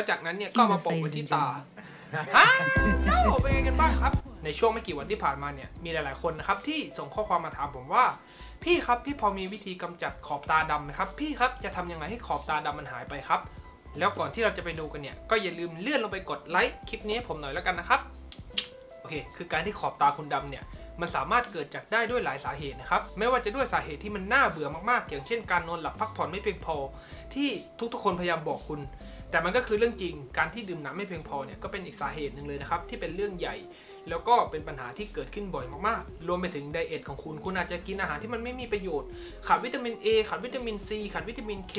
แล้วจากนั้นเนี่ยก็มาโปะไว้ที่ตาฮะโน้เป็นไงกันบ้างครับ ในช่วงไม่กี่วันที่ผ่านมาเนี่ยมีหลาย ๆ คนนะครับที่ส่งข้อความมาถามผมว่า พี่ครับพี่พอมีวิธีกำจัดขอบตาดำไหมครับ พี่ครับจะทำยังไงให้ขอบตาดำมันหายไปครับ แล้วก่อนที่เราจะไปดูกันเนี่ยก็อย่าลืมเลื่อนลงไปกดไลค์คลิปนี้ให้ผมหน่อยแล้วกันนะครับโอเค คือการที่ขอบตาคุณดำเนี่ย มันสามารถเกิดจากได้ด้วยหลายสาเหตุนะครับไม่ว่าจะด้วยสาเหตุที่มันน่าเบื่อมากๆ อย่างเช่น การนอนหลับพักผ่อนไม่เพียงพอ ที่ทุกๆ คนพยายามบอกคุณ แต่มันก็คือเรื่องจริงการที่ดื่มน้ำไม่เพียงพอเนี่ยก็เป็นอีกสาเหตุหนึ่งเลยนะครับที่เป็นเรื่องใหญ่ แล้วก็เป็นปัญหาที่เกิดขึ้นบ่อยมากๆ รวมไปถึงไดเอทของคุณ คุณอาจจะกินอาหารที่มันไม่มีประโยชน์ ขาดวิตามิน A ขาดวิตามิน C ขาดวิตามิน K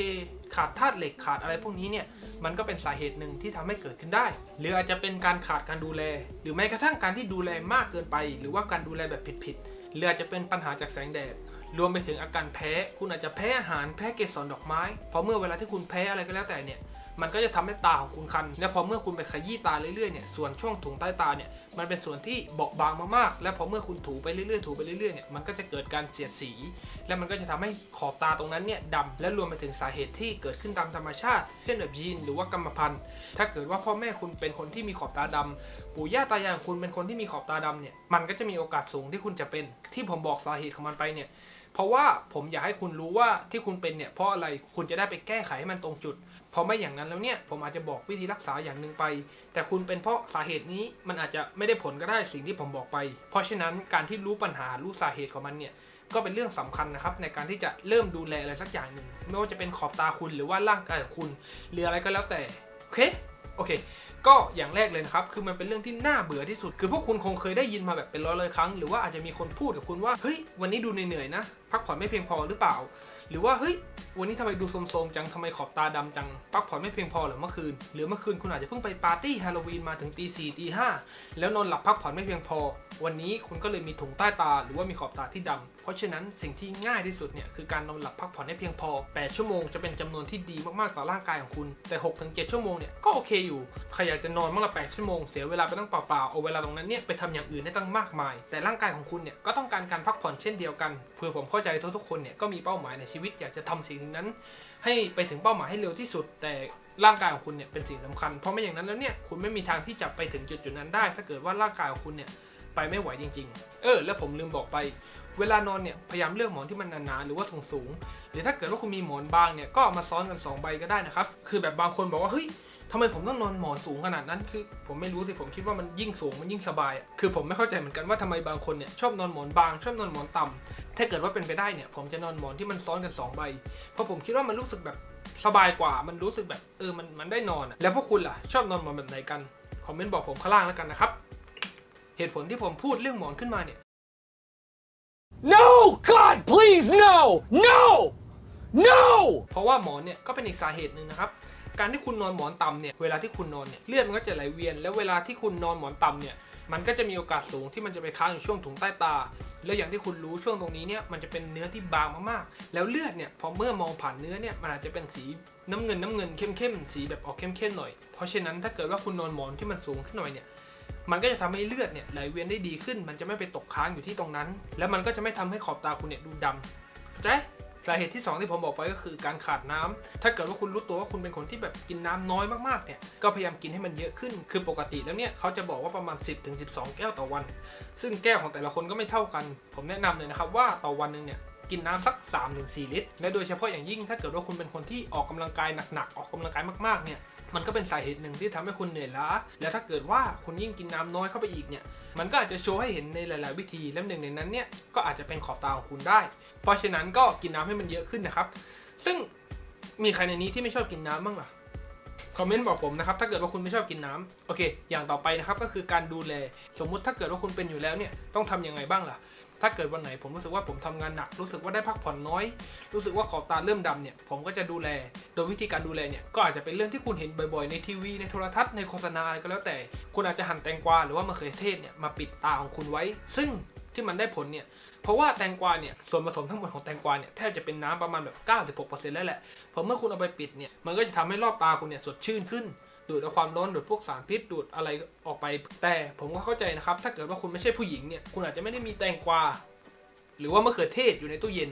ขาดธาตุเหล็กขาดอะไรพวกนี้เนี่ย มันก็เป็นสาเหตุหนึ่งที่ทำให้เกิดขึ้นได้ หรืออาจจะเป็นการขาดการดูแล หรือแม้กระทั่งการที่ดูแลมากเกินไป หรือว่าการดูแลแบบผิดๆ หรืออาจจะเป็นปัญหาจากแสงแดด รวมไปถึงอาการแพ้ คุณอาจจะแพ้อาหาร แพ้เกสรดอกไม้ เพราะเมื่อเวลาที่คุณแพ้อะไรก็แล้วแต่เนี่ย มันก็จะทำให้ตาของคุณคันและพอเมื่อคุณไปขยี้ตาเรื่อยๆเนี่ยส่วนช่วงถุงใต้ตาเนี่ยมันเป็นส่วนที่เบาบางมากๆ และพอเมื่อคุณถูไปเรื่อยๆถูไปเรื่อยๆเนี่ยมันก็จะเกิดการเสียดสี และมันก็จะทำให้ขอบตาตรงนั้นเนี่ยดำและรวมไปถึงสาเหตุที่เกิดขึ้นตามธรรมชาติ เช่นแบบยีนหรือว่ากรรมพันธุ์ ถ้าเกิดว่าพ่อแม่คุณเป็นคนที่มีขอบตาดำปู่ย่าตายายของคุณเป็นคนที่มีขอบตาดำเนี่ยมันก็จะมีโอกาสสูงที่คุณจะเป็น ที่ผมบอกสาเหตุของมันไปเนี่ยเพราะว่าผมอยากให้คุณรู้ว่าที่คุณเป็นเนี่ยเพราะอะไรคุณจะได้ไปแก้ไขให้มันตรงจุด พอไม่อย่างนั้นแล้วเนี่ยผมอาจจะบอกวิธีรักษาอย่างหนึ่งไป แต่คุณเป็นเพราะสาเหตุนี้มันอาจจะไม่ได้ผลก็ได้สิ่งที่ผมบอกไป เพราะฉะนั้นการที่รู้ปัญหารู้สาเหตุของมันเนี่ยก็เป็นเรื่องสำคัญนะครับในการที่จะเริ่มดูแลอะไรสักอย่างหนึ่งไม่ว่าจะเป็นขอบตาคุณหรือว่าร่างกายของคุณหรืออะไรก็แล้วแต่โอเคโอเค ก็อย่างแรกเลยนะครับ คือมันเป็นเรื่องที่น่าเบื่อที่สุด คือพวกคุณคงเคยได้ยินมาแบบเป็นร้อยเลยครั้ง หรือว่าอาจจะมีคนพูดกับคุณว่า เฮ้ย วันนี้ดูเหนื่อยๆนะ พักผ่อนไม่เพียงพอหรือเปล่า หรือว่าเฮ้ยวันนี้ทำไมดูโทมๆจังทำไมขอบตาดำจังพักผ่อนไม่เพียงพอเหรือเมื่อคืน หรือเมื่อคืนคุณอาจจะเพิ่งไปปาร์ตี้ฮาโลวีนมาถึงตีสี่ตีห้าแล้วนอนหลับพักผ่อนไม่เพียงพอ วันนี้คุณก็เลยมีถุงใต้ตา หรือว่ามีขอบตาที่ดำเพราะฉะนั้นสิ่งที่ง่ายที่สุดเนี่ยคือการนอนหลับพักผ่อนให้เพียงพอ 8 ชั่วโมงจะเป็นจำนวนที่ดีมากๆต่อร่างกายของคุณ แต่ 6-7 ชั่วโมงเนี่ยก็โอเคอยู่ใครอยากจะนอนมากละ8ชั่วโมงเสียเวลาไปตั้งเปล่าๆเอาเวลาตรงนั้นเนี่ยไปทำอย่างอื่นได้ตั้งมากมาย แต่ร่างกายของคุณเนี่ยก็ต้องการการพักผ่อนเช่นเดียวกันเพื่อผมเข้าใจทุกๆคนเนี่ยก็มีเป้าหมายในชีวิตอยากจะทำสิ่งนั้น ให้ไปถึงเป้าหมายให้เร็วที่สุด แต่ร่างกายของคุณเนี่ยเป็นสิ่งสำคัญ เพราะไม่อย่างนั้นแล้วเนี่ยคุณไม่มีทางที่จะไปถึงจุดๆนั้นได้ ถ้าเกิดว่าร่างกายของคุณเนี่ยไปไม่ไหวจริง ๆ เออ แล้วผมลืมบอกไป เวลานอนเนี่ยพยายามเลือกหมอนที่มันหนาๆหรือว่าสูงสูงๆหรือถ้าเกิดว่าคุณมีหมอนบางเนี่ยก็เอามาซ้อนกัน2ใบก็ได้นะครับคือแบบบางคนบอกว่าเฮ้ย ทำไมผมต้องนอนหมอนสูงขนาดนั้น คือผมไม่รู้สิผมคิดว่ามันยิ่งสูงมันยิ่งสบายอะคือผมไม่เข้าใจเหมือนกันว่าทำไมบางคนเนี่ยชอบนอนหมอนบาง ชอบนอนหมอนต่ำถ้าเกิดว่าเป็นไปได้เนี่ย ผมจะนอนหมอนที่มันซ้อนกัน2ใบเพราะผมคิดว่ามันรู้สึกแบบสบายกว่า มันรู้สึกแบบเออมันมันได้นอนอะแล้วพวกคุณล่ะ ชอบนอนหมอนแบบไหนกันคอมเมนต์บอกผมข้างล่างแล้วกันนะครับเหตุผลที่ผมพูดเรื่องหมอนขึ้นมาเนี่ย No! God, please, no! No! No! เพราะว่าหมอนเนี่ยก็เป็นอีกสาเหตุหนึ่งนะครับ การที่คุณนอนหมอนต่ำเนี่ยเวลาที่คุณนอนเนี่ยเลือดมันก็จะไหลเวียน แล้วเวลาที่คุณนอนหมอนต่ำเนี่ยมันก็จะมีโอกาสสูงที่มันจะไปค้างอยู่ช่วงถุงใต้ตา แล้วอย่างที่คุณรู้ช่วงตรงนี้เนี่ยมันจะเป็นเนื้อที่บางมากๆ แล้วเลือดเนี่ยพอเมื่อมองผ่านเนื้อเนี่ยมันอาจจะเป็นสีน้ำเงินน้ำเงินเข้มๆสีแบบออกเข้มๆหน่อย เพราะฉะนั้นถ้าเกิดว่าคุณนอนหมอนที่มันสูงขึ้นหน่อยเนี่ยมันก็จะทำให้เลือดเนี่ยไหลเวียนได้ดีขึ้น มันจะไม่ไปตกค้างอยู่ที่ตรงนั้น แล้วมันก็จะไม่ทำให้ขอบตาคุณเนี่ยดูดำเข้าใจ สาเหตุที่ 2 ที่ผมบอกไปก็คือการขาดน้ำถ้าเกิดว่าคุณรู้ตัวว่าคุณเป็นคนที่แบบกินน้ำน้อยมากๆเนี่ยก็พยายามกินให้มันเยอะขึ้น คือปกติแล้วเนี่ยเขาจะบอกว่าประมาณ 10-12ถึง12แก้วต่อวัน ซึ่งแก้วของแต่ละคนก็ไม่เท่ากัน ผมแนะนำเลยนะครับว่าต่อวันหนึ่งเนี่ย กินน้ำสัก 3-4 ลิตร และโดยเฉพาะอย่างยิ่งถ้าเกิดว่าคุณเป็นคนที่ออกกำลังกายหนักๆ ออกกำลังกายมากๆ เนี่ย มันก็เป็นสาเหตุหนึ่งที่ทำให้คุณเหนื่อยล้า และถ้าเกิดว่าคุณยิ่งกินน้ำน้อยเข้าไปอีกเนี่ย มันก็อาจจะโชว์ให้เห็นในหลายๆ วิธี และหนึ่งในนั้นเนี่ย ก็อาจจะเป็นขอบตาของคุณได้ เพราะฉะนั้นก็กินน้ำให้มันเยอะขึ้นนะครับ ซึ่งมีใครในนี้ที่ไม่ชอบกินน้ำบ้างล่ะคอมเมนต์บอกผมนะครับ ถ้าเกิดว่าคุณไม่ชอบกินน้ำโอเค อย่างต่อไปนะครับก็คือการดูแล สมมุติถ้าเกิดว่าคุณเป็นอยู่แล้วเนี่ยต้องทำยังไงบ้างล่ะ ถ้าเกิดวันไหนผมรู้สึกว่าผมทำงานหนัก รู้สึกว่าได้พักผ่อนน้อย รู้สึกว่าขอบตาเริ่มดำเนี่ย ผมก็จะดูแล โดยวิธีการดูแลเนี่ย ก็อาจจะเป็นเรื่องที่คุณเห็นบ่อยๆ ในทีวี ในโทรทัศน์ ในโฆษณาอะไรก็แล้วแต่ คุณอาจจะหั่นแตงกวาหรือว่ามะเขือเทศเนี่ยมาปิดตาของคุณไว้ ซึ่งที่มันได้ผลเนี่ยเพราะว่าแตงกวาเนี่ยส่วนผสมทั้งหมดของแตงกวาเนี่ยแทบจะเป็นน้ำประมาณแบบ 96%แล้วแหละพอเมื่อคุณเอาไปปิดเนี่ยมันก็จะทำให้รอบตาคุณเนี่ยสดชื่นขึ้น ดูดเอาความร้อนดูดพวกสารพิษดูดอะไรออกไป แต่ผมก็เข้าใจนะครับ ถ้าเกิดว่าคุณไม่ใช่ผู้หญิงเนี่ยคุณอาจจะไม่ได้มีแตงกวาหรือว่ามะเขือเทศอยู่ในตู้เย็น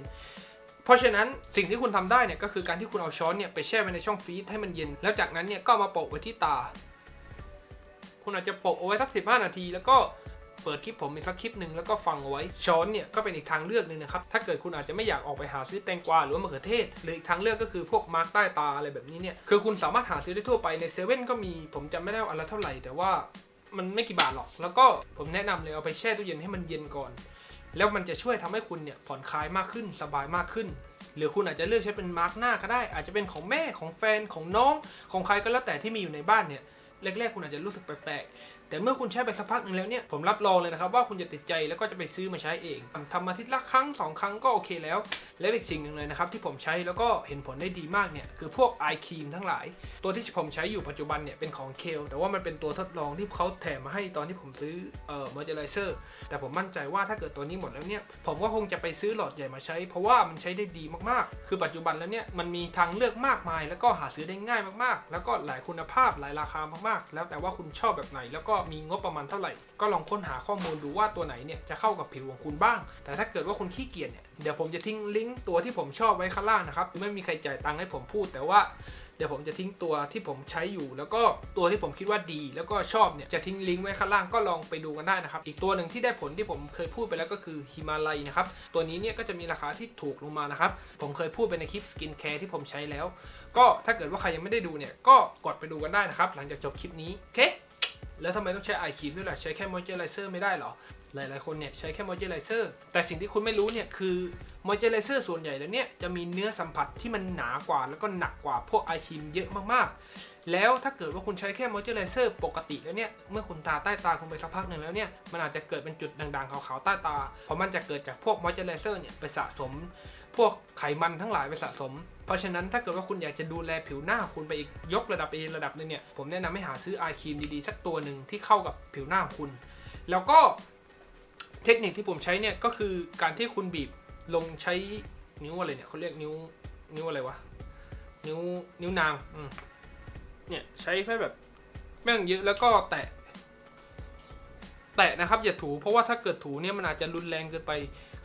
เพราะฉะนั้นสิ่งที่คุณทำได้เนี่ยก็คือการที่คุณเอาช้อนเนี่ยไปแช่ไว้ในช่องฟรีซให้มันเย็น แล้วจากนั้นเนี่ยก็มาโปะไว้ที่ตา คุณอาจจะโปะเอาไว้สัก 15 นาที แล้วก็ เปิดคลิปผมอีกสักคลิปหนึ่งแล้วก็ฟังเอาไว้ ช้อนเนี่ยก็เป็นอีกทางเลือกหนึ่งนะครับ ถ้าเกิดคุณอาจจะไม่อยากออกไปหาซื้อแตงกวาหรือว่ามะเขือเทศ หรืออีกทางเลือกก็คือพวกมาร์กใต้ตาอะไรแบบนี้เนี่ย คือคุณสามารถหาซื้อได้ทั่วไปในเซเว่นก็มี ผมจำไม่ได้ว่าอันละเท่าไหร่แต่ว่ามันไม่กี่บาทหรอก แล้วก็ผมแนะนำเลยเอาไปแช่ตู้เย็นให้มันเย็นก่อน แล้วมันจะช่วยทำให้คุณเนี่ยผ่อนคลายมากขึ้นสบายมากขึ้น หรือคุณอาจจะเลือกใช้เป็นมาร์กหน้าก็ได้ อาจจะเป็นของแม่ของแฟนของน้องของใครก็แล้วแต่ที่มีอยู่ในบ้านเนี่ยแรกๆคุณอาจจะรู้สึกแปลกๆ แต่เมื่อคุณใช้ไปสักพักหนึ่งแล้วเนี่ยผมรับรองเลยนะครับว่าคุณจะติดใจแล้วก็จะไปซื้อมาใช้เองทำมาทิตย์ละครั้งสองครั้งก็โอเคแล้ว และอีกสิ่งหนึ่งเลยนะครับที่ผมใช้แล้วก็เห็นผลได้ดีมากเนี่ยคือพวกไอครีมทั้งหลาย ตัวที่ผมใช้อยู่ปัจจุบันเนี่ยเป็นของเคลแต่ว่ามันเป็นตัวทดลองที่เขาแถมมาให้ตอนที่ผมซื้อเอ่อมอยเจอไรเซอร์แต่ผมมั่นใจว่าถ้าเกิดตัวนี้หมดแล้วเนี่ยผมก็คงจะไปซื้อหลอดใหญ่มาใช้ เพราะว่ามันใช้ได้ดีมากๆ คือปัจจุบันแล้วเนี่ยมันมีทางเลือกมากมาย แล้วก็หาซื้อได้ง่ายมากๆ แล้วก็หลายคุณภาพหลายราคามากๆ แล้วแต่ว่าคุณชอบแบบไหนแล้วก็มีงบประมาณเท่าไหร่ ก็ลองค้นหาข้อมูลดูว่าตัวไหนเนี่ยจะเข้ากับผิวของคุณบ้าง แต่ถ้าเกิดว่าคุณขี้เกียจเนี่ยเดี๋ยวผมจะทิ้งลิงก์ตัวที่ผมชอบไว้ข้างล่างนะครับไม่มีใครจ่ายตังค์ให้ผมพูด แต่ว่าเดี๋ยวผมจะทิ้งตัวที่ผมใช้อยู่ แล้วก็ตัวที่ผมคิดว่าดี แล้วก็ชอบเนี่ยจะทิ้งลิงก์ไว้ข้างล่างก็ลองไปดูกันได้นะครับอีกตัวหนึ่งที่ได้ผลที่ผมเคยพูดไปแล้วก็คือ Himalaya นะครับตัวนี้เนี่ยก็จะมีราคาที่ถูกลงมานะครับผมเคยพูดไปในคลิป skincare ที่ผมใช้แล้ว ก็ถ้าเกิดว่าใครยังไม่ได้ดูเนี่ยก็กดไปดูกันได้นะครับหลังจากจบคลิปนี้โอเค แล้วทำไมต้องใช้ eye cream ด้วยล่ะใช้แค่มอยเจอไรเซอร์ไม่ได้หรอ หลายๆคนเนี่ยใช้แค่มอยเจอไรเซอร์แต่สิ่งที่คุณไม่รู้เนี่ยคือมอยเจอไรเซอร์ส่วนใหญ่แล้วเนี่ยจะมีเนื้อสัมผัสที่มันหนากว่าแล้วก็หนักกว่าพวก eye cream เยอะมากๆ แล้วถ้าเกิดว่าคุณใช้แค่มอยเจอไรเซอร์ปกติแล้วเนี่ยเมื่อคุณทาใต้ตาคุณไปสักพักหนึ่งแล้วเนี่ยมันอาจจะเกิดเป็นจุดด่างๆขาวๆใต้ตาเพราะมันจะเกิดจากพวกมอยเจอไรเซอร์เนี่ยไปสะสม พวกไขมันทั้งหลายไปสะสม เพราะฉะนั้นถ้าเกิดว่าคุณอยากจะดูแลผิวหน้าคุณไปอีกยกระดับไปอีกระดับหนึงเนี่ยผมแนะนำให้หาซื้อ eye cream ดีๆ สักตัวหนึ่งที่เข้ากับผิวหน้าคุณ แล้วก็เทคนิคที่ผมใช้เนี่ยก็คือการที่คุณบีบลงใช้นิ้วอะไรเนี่ยเขาเรียกนิ้วนิ้วอะไรวะนิ้วนิ้วนางเนี่ยใช้แค่แบบแม่งเยอะแล้วก็แตะ แตะนะครับอย่าถูเพราะว่าถ้าเกิดถูเนี่ยมันอาจจะรุนแรงเกินไป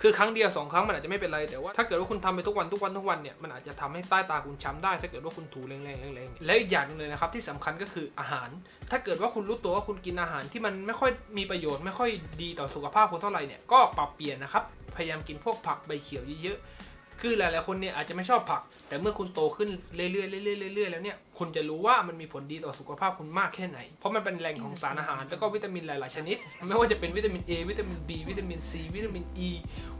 คือครั้งเดียวสองครั้งมันอาจจะไม่เป็นไรแต่ว่าถ้าเกิดว่าคุณทำไปทุกวันทุกวันทุกวันเนี่ยมันอาจจะทำให้ใต้ตาคุณช้ำได้ ถ้าเกิดว่าคุณถูแรงๆแรงๆและอีกอย่างหนึงเลยนะครับที่สำคัญก็คืออาหาร ถ้าเกิดว่าคุณรู้ตัวว่าคุณกินอาหารที่มันไม่ค่อยมีประโยชน์ไม่ค่อยดีต่อสุขภาพคุณเท่าไหร่เนี่ยก็ปรับเปลี่ยนนะครับพยายามกินพวกผักใบเขียวเยอะๆ คือหลายๆคนเนี่ยอาจจะไม่ชอบผัก แต่เมื่อคุณโตขึ้นเรื่อยๆเรื่อยๆเรื่อยๆแล้วเนี่ยคุณจะรู้ว่ามันมีผลดีต่อสุขภาพคุณมากแค่ไหน เพราะมันเป็นแหล่งของสารอาหาร แล้วก็วิตามินหลาย ๆ ชนิด ไม่ว่าจะเป็นวิตามิน A วิตามิน B วิตามิน C วิตามิน E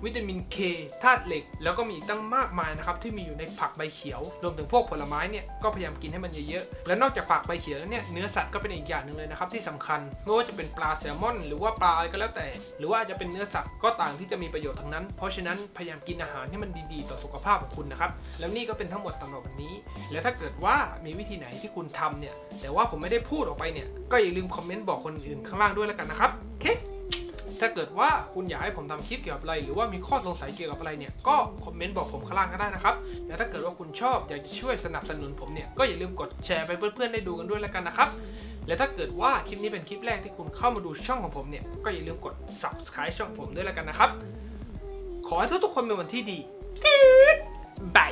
วิตามิน K ธาตุเหล็ก แล้วก็มีอีกตั้งมากมายนะครับที่มีอยู่ในผักใบเขียว รวมถึงพวกผลไม้เนี่ยก็พยายามกินให้มันเยอะๆ และนอกจากผักใบเขียวแล้วเนี่ยเนื้อสัตว์ก็เป็นอีกอย่างหนึ่งเลยนะครับที่สำคัญไม่ว่าจะเป็นปลาแซลมอน หรือว่าปลาอะไรก็แล้วแต่ หรือว่าจะเป็นเนื้อสัตว์ก็ต่างที่จะมีประโยชน์ทั้งนั้น เพราะฉะนั้นพยายามกินอาหารที่มันดีต่อสุขภาพของคุณนะครับ แล้วนี่ก็เป็นทั้งหมดสำหรับวันนี้ แล้วถ้าเกิดว่ามีวิธีไหนที่คุณทำเนี่ย แต่ว่าผมไม่ได้พูดออกไปเนี่ย ก็อย่าลืมคอมเมนต์บอกคนอื่นข้างล่างด้วยแล้วกันนะครับโอเคถ้าเกิดว่าคุณอยากให้ผมทำคลิปเกี่ยวกับอะไร หรือว่ามีข้อสงสัยเกี่ยวกับอะไรเนี่ย ก็คอมเมนต์บอกผมข้างล่างก็ได้นะครับ แล้วถ้าเกิดว่าคุณชอบอยากจะช่วยสนับสนุนผมเนี่ย ก็อย่าลืมกดแชร์ไปเพื่อนๆได้ดูกันด้วยแล้วกันนะครับ และถ้าเกิดว่าคลิปนี้เป็นคลิปแรกที่คุณเข้ามาดูช่องของผมเนี่ย ก็อย่าลืมกด subscribe ช่องผมด้วยแล้วกันนะครับ ขอให้ทุกๆคนมีวันที่ดี บาย